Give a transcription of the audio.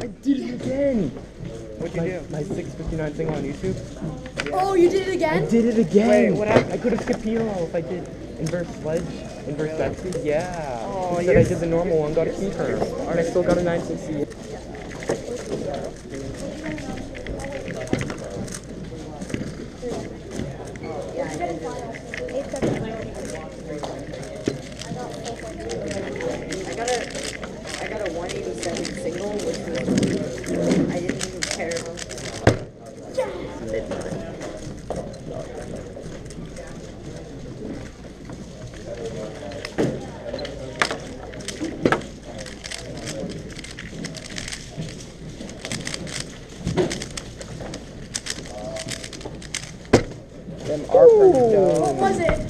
I did it again! What'd you my, do? My 659 thing on YouTube. Oh, you did it I again? did it again! Wait, what happened? I could have skipped Hero if I did inverse sledge, inverse Really? Betsy. Yeah. Oh, Instead you're- I did the normal one, got a keeper. And I still got a 960. I got a, I got a 187 single, which was, I didn't even care. Them are pretty What was it?